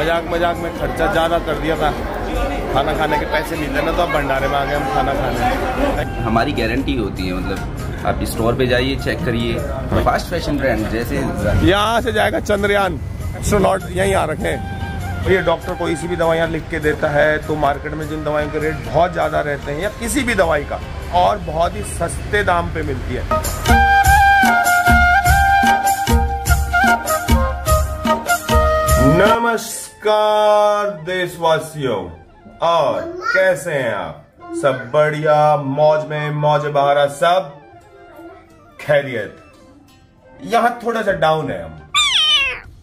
मज़ाक मज़ाक में खर्चा ज़्यादा कर दिया था। खाना खाने के पैसे नहीं देना तो अब भंडारे में आ गए हम खाना खाने हमारी गारंटी होती है मतलब आप स्टोर पे जाइए चेक करिए। फास्ट फ़ैशन ब्रांड जैसे यहाँ से जाएगा चंद्रयान। एस्ट्रोनॉट यहीं आ रखे हैं। और ये डॉक्टर कोई सी भी दवाइयाँ लिख के देता है तो मार्केट में जिन दवाइयों के रेट बहुत ज़्यादा रहते हैं या किसी भी दवाई का और बहुत ही सस्ते दाम पे मिलती है। नमस्कार देशवासियों और कैसे हैं आप? सब बढ़िया मौज में मौज बहारा सब खैरियत। यहाँ थोड़ा सा डाउन है हम।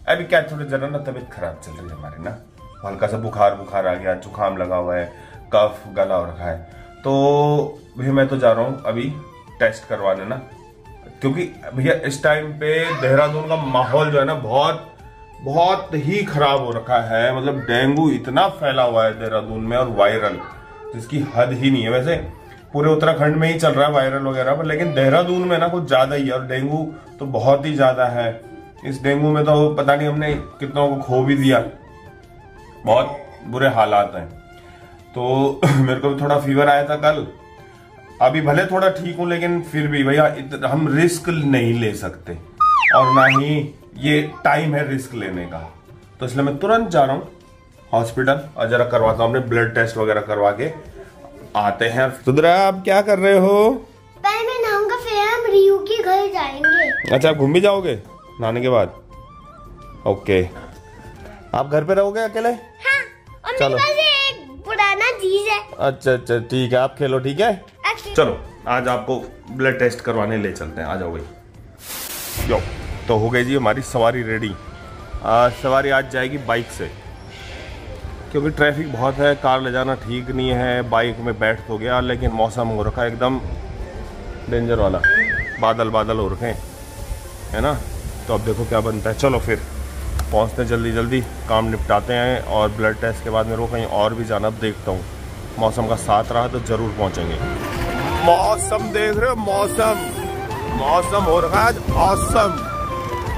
अभी क्या थोड़ा जरा ना तबीयत खराब चल रही है हमारी ना? हल्का सा बुखार बुखार आ गया जुकाम लगा हुआ है कफ गला हो रखा है। तो भैया मैं तो जा रहा हूँ अभी टेस्ट करवाने ना? क्योंकि भैया इस टाइम पे देहरादून का माहौल जो है ना बहुत बहुत ही खराब हो रखा है। मतलब डेंगू इतना फैला हुआ है देहरादून में और वायरल, जिसकी हद ही नहीं है। वैसे पूरे उत्तराखंड में ही चल रहा है वायरल वगैरह, पर लेकिन देहरादून में ना कुछ ज़्यादा ही है और डेंगू तो बहुत ही ज़्यादा है। इस डेंगू में तो पता नहीं हमने कितनों को खो भी दिया। बहुत बुरे हालात हैं। तो मेरे को भी थोड़ा फीवर आया था कल। अभी भले थोड़ा ठीक हूँ, लेकिन फिर भी भैया हम रिस्क नहीं ले सकते। और ना ही ये टाइम है रिस्क लेने का। तो इसलिए मैं तुरंत जा रहा हूँ हॉस्पिटल और जरा करवाता हूँ अपने ब्लड टेस्ट वगैरह करवा के आते हैं। सुधरा आप क्या कर रहे हो? पहले मैं नहाऊँगा फिर हम रियू के घर जाएँगे। अच्छा आप घूम भी जाओगे नहाने के बाद? ओके। आप घर पे रहोगे अकेले? हाँ और चलो। मेरे एक पुराना चीज़ है। अच्छा अच्छा ठीक है आप खेलो ठीक है? चलो आज आपको ब्लड टेस्ट करवाने ले चलते हैं आ जाओ भाई। तो हो गई जी हमारी सवारी रेडी आज सवारी आज जाएगी बाइक से। क्योंकि ट्रैफ़िक बहुत है कार ले जाना ठीक नहीं है बाइक में बैठ तो गया, लेकिन मौसम हो रखा है एकदम डेंजर वाला। बादल बादल हो रखे हैं ना? तो अब देखो क्या बनता है। चलो फिर, पहुँचते जल्दी जल्दी, काम निपटाते हैं और ब्लड टेस्ट के बाद मेरे को कहीं और भी जाना देखता हूँ। मौसम का साथ रहा तो ज़रूर पहुँचेंगे। मौसम देख रहे हो, मौसम। मौसम हो रहा है आज औसम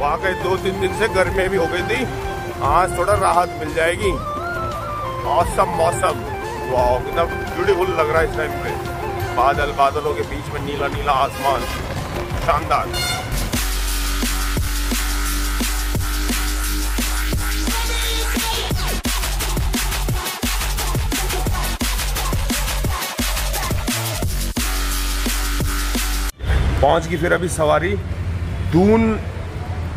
वाकई दो तीन दिन से गर्मी भी हो गई थी। आज थोड़ा राहत मिल जाएगी। औसम मौसम। वाह, कितना ब्यूटीफुल लग रहा है इस टाइम पे। बादल, बादलों के बीच में नीला नीला आसमान। शानदार। पहुँच गई फिर अभी सवारी। दून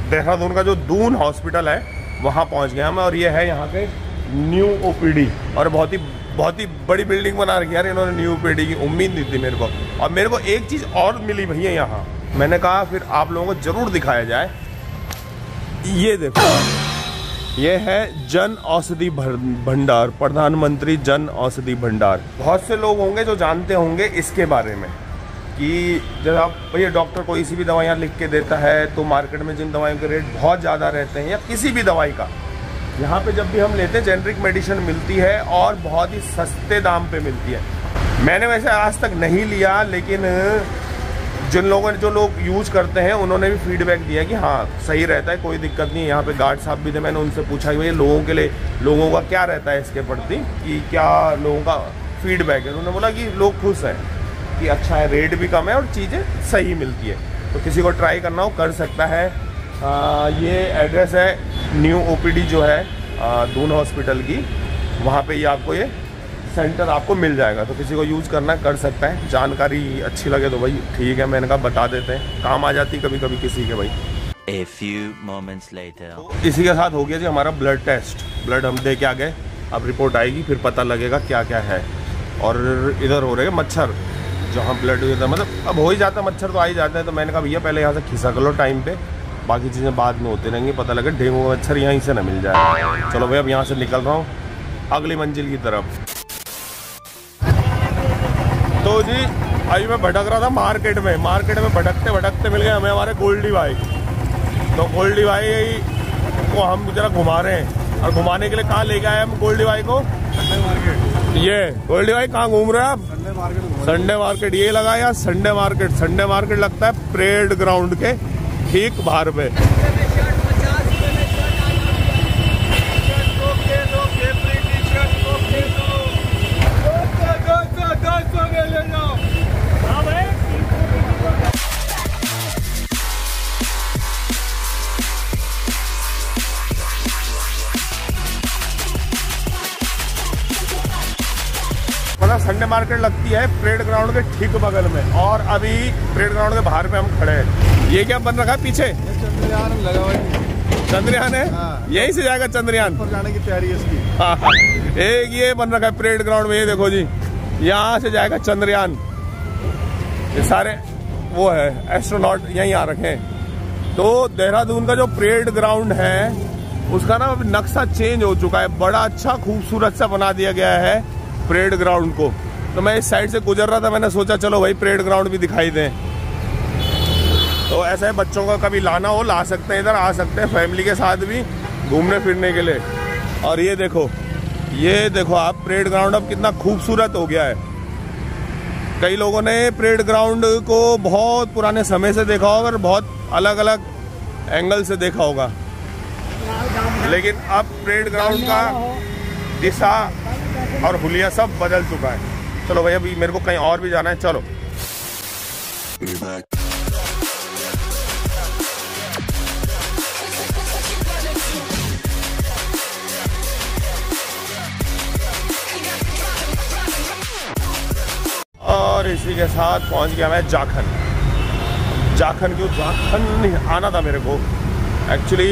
देहरादून का जो दून हॉस्पिटल है, वहाँ पहुँच गया मैं और ये है यहाँ पे न्यू ओपीडी। और बहुत ही बहुत ही बड़ी बिल्डिंग बना रखी यार इन्होंने न्यू ओपीडी की। उम्मीद नहीं थी मेरे को। और मेरे को एक चीज़ और मिली भैया यहाँ। मैंने कहा, फिर आप लोगों को ज़रूर दिखाया जाए। ये देखो। ये है जन औषधि भंडार, प्रधानमंत्री जन औषधि भंडार। बहुत से लोग होंगे जो जानते होंगे इसके बारे में। कि जब आप, भैया डॉक्टर कोई सी भी दवाइयाँ लिख के देता है तो मार्केट में जिन दवाइयों के रेट बहुत ज़्यादा रहते हैं, या किसी भी दवाई का, यहाँ पे जब भी हम लेते हैं जेनरिक मेडिसिन मिलती है और बहुत ही सस्ते दाम पे मिलती है। मैंने वैसे आज तक नहीं लिया, लेकिन जिन लोगों ने, जो लोग यूज़ करते हैं, उन्होंने भी फीडबैक दिया कि हाँ सही रहता है, कोई दिक्कत नहीं यहाँ पे गार्ड साहब भी थे, मैंने उनसे पूछा कि भैया, लोगों के लिए, लोगों का क्या रहता है इसके प्रति, कि क्या लोगों का फीडबैक है? उन्होंने बोला कि लोग खुश हैं। कि अच्छा है रेट भी कम है और चीज़ें सही मिलती है। तो किसी को ट्राई करना हो कर सकता है। आ, ये एड्रेस है न्यू ओपीडी जो है दून हॉस्पिटल की। वहाँ पे ये आपको ये सेंटर आपको मिल जाएगा। तो किसी को यूज़ करना कर सकता है। जानकारी अच्छी लगे तो भाई ठीक है मैंने कहा बता देते हैं। काम आ जाती कभी कभी किसी के भाई। A few moments later. इसी के साथ हो गया जी हमारा ब्लड टेस्ट ब्लड हम दे के आ गए। अब रिपोर्ट आएगी फिर पता लगेगा क्या क्या है। और इधर हो रहे हैं मच्छर। जहाँ ब्लड हुआ था। मतलब अब हो ही जाता, मच्छर तो आ ही जाते हैं। तो मैंने कहा, भैया, पहले यहाँ से खिसक लो टाइम पे। बाकी चीज़ें बाद में होती रहेंगी। पता लगे डेंगू मच्छर यहीं से ना मिल जाए। चलो भैया, अब यहाँ से निकल रहा हूँ अगली मंजिल की तरफ़। तो जी, अभी मैं भटक रहा था मार्केट में। मार्केट में भटकते भटकते मिल गए हमें हमारे गोल्डी भाई। तो गोल्डी भाई को हम जरा घुमा रहे हैं। और घुमाने के लिए कहाँ लेके आए हम गोल्डी भाई को? ये गोल्डी भाई कहाँ घूम रहे हैं आप? संडे मार्केट ये लगा यार संडे मार्केट संडे मार्केट लगता है परेड ग्राउंड के ठीक बाहर पे संडे मार्केट लगती है परेड ग्राउंड के ठीक बगल में और अभी परेड ग्राउंड के बाहर में हम खड़े हैं। ये क्या बन रखा है? पीछे? चंद्रयान लगा हुआ है। चंद्रयान है? यही से जाएगा चंद्रयान? ऊपर जाने की तैयारी है इसकी। हाँ, हाँ। एक ये बन रखा है परेड ग्राउंड में ये देखो जी। यहाँ से जाएगा चंद्रयान। ये सारे वो है एस्ट्रोनॉट यहीं आ रखे हैं। तो देहरादून का जो परेड ग्राउंड है उसका ना नक्शा चेंज हो चुका है। बड़ा अच्छा खूबसूरत सा बना दिया गया है। परेड ग्राउंड को। तो मैं इस साइड से गुजर रहा था, मैंने सोचा, चलो भाई परेड ग्राउंड भी दिखाई दें। तो ऐसा है बच्चों का कभी लाना हो, ला सकते हैं इधर, आ सकते हैं फैमिली के साथ भी घूमने फिरने के लिए। और ये देखो ये देखो आप परेड ग्राउंड अब कितना खूबसूरत हो गया है। कई लोगों ने परेड ग्राउंड को बहुत पुराने समय से देखा होगा और बहुत अलग अलग एंगल से देखा होगा। लेकिन अब परेड ग्राउंड का दिशा और हुलिया सब बदल चुका है। चलो भाई, अभी मेरे को कहीं और भी जाना है, चलो। और इसी के साथ पहुँच गया मैं जाखन। जाखन क्यों? जाखन आना था मेरे को। एक्चुअली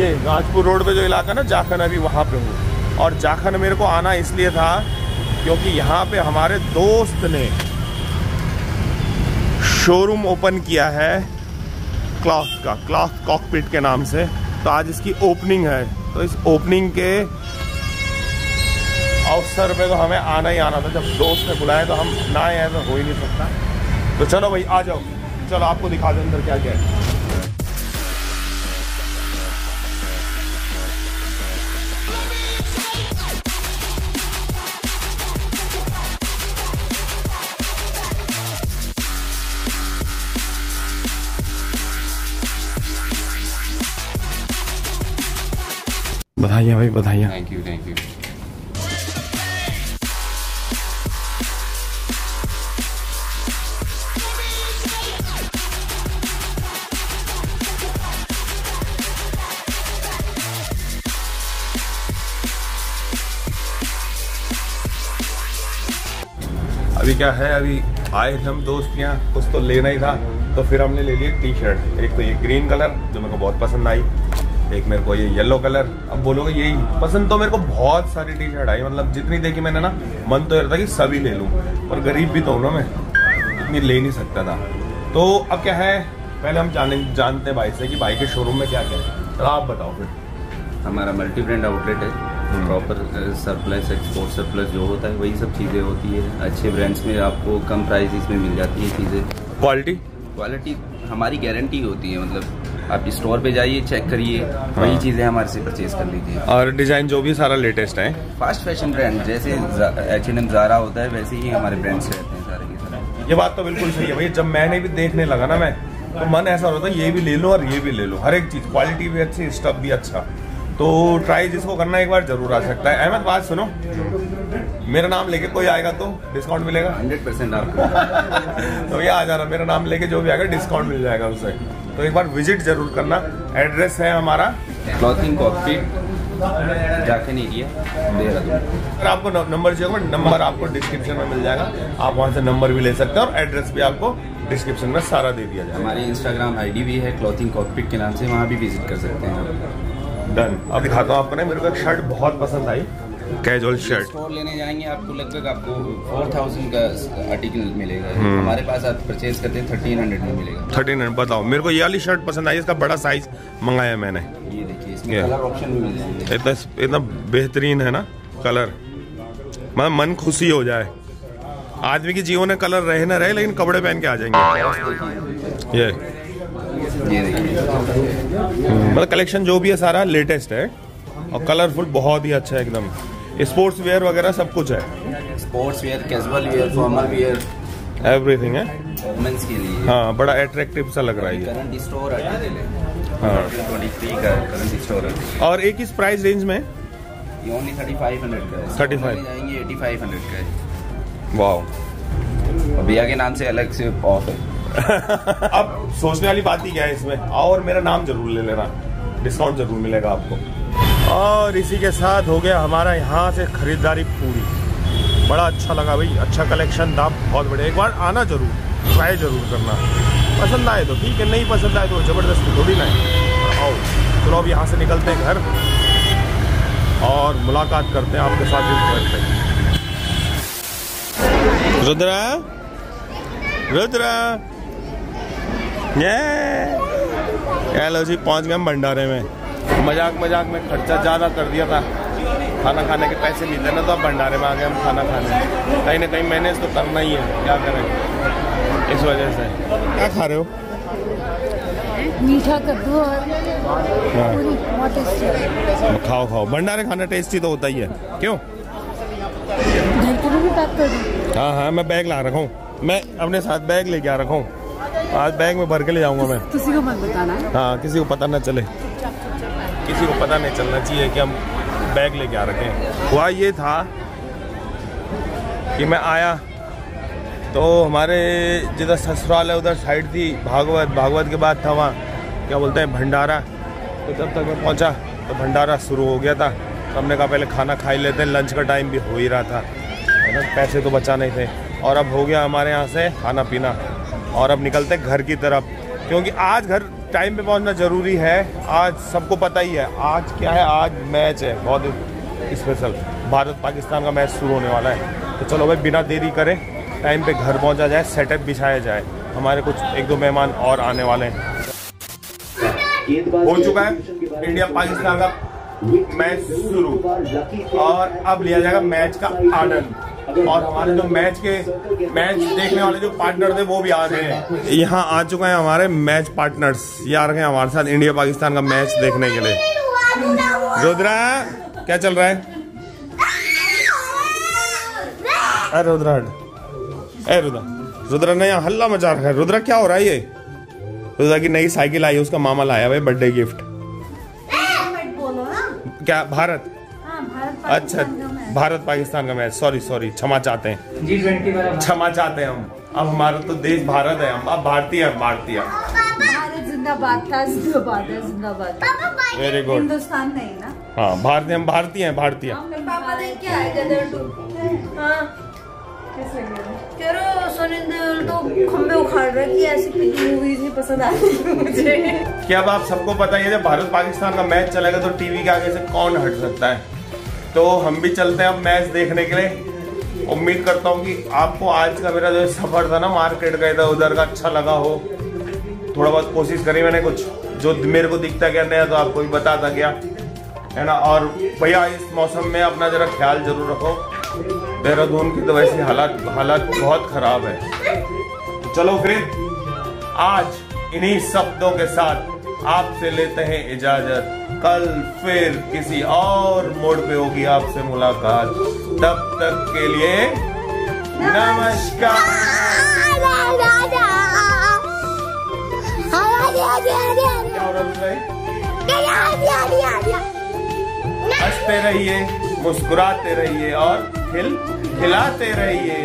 ये गाजपुर रोड पे जो इलाका ना, जाखन अभी वहाँ पे हूँ। और जाखन मेरे को आना इसलिए था क्योंकि यहाँ पे हमारे दोस्त ने शोरूम ओपन किया है क्लॉथ का, क्लॉथ कॉकपिट के नाम से। तो आज इसकी ओपनिंग है। तो इस ओपनिंग के अवसर पे तो हमें आना ही आना था। जब दोस्त ने बुलाया तो हम ना आए तो हो ही नहीं सकता। तो चलो भाई, आ जाओ। चलो, आपको दिखा दो अंदर क्या क्या है। बधाइयाँ भाई बधाइयाँ। थैंक यू थैंक यू अभी क्या है अभी आए थे हम दोस्त यहाँ कुछ तो लेना ही था तो फिर हमने ले लिया टी शर्ट एक तो ये ग्रीन कलर जो मेरे को बहुत पसंद आई। एक मेरे को ये येलो कलर अब बोलोगे यही। पसंद तो मेरे को बहुत सारी टी शर्ट आई मतलब जितनी देखी मैंने ना मन तो ये रहता कि सभी ले लूँ। और गरीब भी तो हूँ ना मैं इतनी ले नहीं सकता था। तो अब क्या है पहले हम जाने जानते हैं भाई से कि भाई के शोरूम में क्या क्या है। चलो आप बताओ फिर। हमारा मल्टी ब्रांड आउटलेट है प्रॉपर सरप्लस एक्सपोर्ट सरप्लस जो होता है वही सब चीज़ें होती है। अच्छे ब्रांड्स में आपको कम प्राइस में मिल जाती है चीज़ें। क्वालिटी क्वालिटी हमारी गारंटी होती है मतलब आप स्टोर पे जाइए चेक करिए हाँ। वही चीज़ें हमारे से परचेज कर लीजिए। और डिज़ाइन जो भी सारा लेटेस्ट है? फास्ट फ़ैशन ब्रांड जैसे एच एन एम जारा होता है वैसे ही हमारे ब्रांड्स रहते हैं सारे के सारे ये बात तो बिल्कुल सही है भैया जब मैंने भी देखने लगा ना मैं तो मन ऐसा होता है ये भी ले लो और ये भी ले लो हर एक चीज़ क्वालिटी भी अच्छी स्टफ़ भी अच्छा। तो ट्राई जिसको करना एक बार ज़रूर आ सकता है। अहमद बात सुनो। मेरा नाम लेके कोई आएगा तो डिस्काउंट मिलेगा? हंड्रेड परसेंट आपको। तो ये आ जाना मेरा नाम लेके जो भी आएगा डिस्काउंट मिल जाएगा उसे। तो एक बार विज़िट ज़रूर करना। एड्रेस है हमारा। Clothing cockpit Jakhan area Dehradun अगर आपको नंबर चाहिए नंबर आपको डिस्क्रिप्शन में मिल जाएगा। आप वहाँ से नंबर भी ले सकते हैं और एड्रेस भी आपको डिस्क्रिप्शन में सारा दे दिया जाएगा। हमारी इंस्टाग्राम आईडी भी है क्लॉथिंग कॉकपीट के नाम से वहाँ भी विज़िट कर सकते हैं डन अब दिखाता हूँ आपको ना मेरे को एक शर्ट बहुत पसंद आई। कैजुअल शर्ट स्टोर लेने जाएँगे आपको लगभग आपको फोर थाउज़ेंड का आर्टिकल मिलेगा। हमारे पास आप परचेज करते हैं थर्टीन हंड्रेड में मिलेगा। थर्टीन हंड्रेड बताओ। मेरे को ये वाली शर्ट पसंद आई इसका बड़ा साइज़ मंगाया मैंने। ये देखिए इसमें कलर ऑप्शन भी मिल जाएँगे। इतना इतना बेहतरीन है ना कलर मतलब मन खुशी हो जाए। आदमी के जीवन में कलर रहे ना रहे लेकिन कपड़े पहन के आ जाएँगे। ये। ये मतलब कलेक्शन जो भी है सारा लेटेस्ट है और कलरफुल बहुत ही अच्छा है एकदम। स्पोर्ट्स वेयर वगैरह सब कुछ है। Sports wear casual wear formal wear. Everything है। वुमेन्स के लिए। हाँ बड़ा अट्रैक्टिव सा लग रहा है करंट स्टोर आर्टिकल है। हाँ ट्वेंटी थ्री का करंट स्टोर है और एक इस प्राइस रेंज में? ये ओनली थर्टी फाइव हंड्रेड का है। 35 Store में जाएँगे एटी फाइव हंड्रेड का है। वाह भैया के नाम से अलग से ऑफ़ है। अब सोचने वाली बात ही क्या है इसमें? और मेरा नाम ज़रूर ले लेना। डिस्काउंट ज़रूर मिलेगा आपको। और इसी के साथ हो गया हमारा यहाँ से खरीदारी पूरी। बड़ा अच्छा लगा भाई अच्छा कलेक्शन था, बहुत बढ़िया। एक बार आना ज़रूर ट्राई ज़रूर करना। पसंद आए तो ठीक है, नहीं पसंद आए तो ज़बरदस्ती थोड़ी ना है आओ, चलो अब यहाँ से निकलते हैं घर और मुलाकात करते हैं आपके साथ इस घर रुद्रा रुद्रा। ये हेलो जी, पहुँच गए भंडारे में। मज़ाक मज़ाक में खर्चा ज़्यादा कर दिया था। खाना खाने के पैसे नहीं देना तो अब भंडारे में आ गए हम खाना खाने। कहीं ना कहीं मैनेज तो करना ही है क्या करें? इस वजह से। क्या खा रहे हो? मीठा कद्दू और हाँ। पूरी बहुत टेस्टी। खाओ खाओ। भंडारे खाना टेस्टी तो होता ही है। क्यों? हाँ हाँ मैं बैग ला रखा हूँ। मैं अपने साथ बैग लेके आ रखा हूँ। आज बैग में भर के ले जाऊँगा मैं। किसी को मत बताना। हाँ किसी को पता ना चले। किसी को पता नहीं चलना चाहिए कि हम बैग लेके आ रखें हुआ ये था कि मैं आया तो हमारे जिधर ससुराल है, उधर साइड थी, भागवत भागवत के बाद था वहाँ, क्या बोलते हैं, भंडारा। तो जब तक मैं पहुँचा तो भंडारा शुरू हो गया था। तो हमने कहा पहले खाना खा ही लेते हैं, लंच का टाइम भी हो ही रहा था। है ना, पैसे तो बचा नहीं थे। और अब हो गया हमारे यहाँ से खाना पीना। और अब निकलते घर की तरफ़, क्योंकि आज घर टाइम पे पहुँचना ज़रूरी है। आज सबको पता ही है, आज क्या है, आज मैच है। बहुत स्पेशल भारत पाकिस्तान का मैच शुरू होने वाला है। तो चलो भाई, बिना देरी करें, टाइम पे घर पहुँचा जाए सेटअप बिछाया जाए। हमारे कुछ एक दो मेहमान और आने वाले हैं। हो चुका है इंडिया पाकिस्तान का मैच शुरू। और अब लिया जाएगा मैच का आनंद। और हमारे जो मैच के मैच देखने वाले जो पार्टनर थे वो भी आ रहे हैं। यहाँ आ चुके हैं हमारे मैच पार्टनर्स ये आ रहे हैं हमारे साथ इंडिया पाकिस्तान का मैच देखने के लिए। रुद्रा क्या चल रहा है? अरे रुद्रा हट ए रुद्रा। रुद्रा ने यहाँ हल्ला मचा रखा है। रुद्रा क्या हो रहा है ये? रुद्रा की नई साइकिल आई है उसका मामा लाया भाई बर्थडे गिफ्ट क्या भारत? अच्छा। भारत पाकिस्तान का मैच। सॉरी सॉरी क्षमा चाहते हैं। जी ट्वेंटी क्षमा चाहते हैं हम। अब हमारा तो देश भारत है। हम अब भारतीय है भारतीय। जिंदाबाद था जिंदाबाद है जिंदाबाद। वेरी गुड हिंदुस्तान नहीं ना? हाँ भारतीय हम भारतीय हैं भारतीय। क्या है। हाँ तो है अब आप सबको पता ही है जब भारत पाकिस्तान का मैच चलेगा तो टीवी के आगे से कौन हट सकता है? तो हम भी चलते हैं अब मैच देखने के लिए। उम्मीद करता हूँ कि आपको आज का मेरा जो सफ़र था ना मार्केट गए था, उधर का अच्छा लगा हो। थोड़ा बहुत कोशिश करी मैंने कुछ। जो मेरे को दिखता गया नया तो आपको भी बताता गया है ना? और भैया, इस मौसम में अपना जरा ख्याल ज़रूर रखो। देहरादून की तो वैसी हालात हालात बहुत खराब है। तो चलो फिर, आज इन्हीं शब्दों के साथ आपसे लेते हैं इजाज़त। कल फिर किसी और मोड पे होगी आपसे मुलाकात तब तक के लिए नमस्कार? हँसते रहिए, मुस्कुराते रहिए और खिल खिलाते रहिए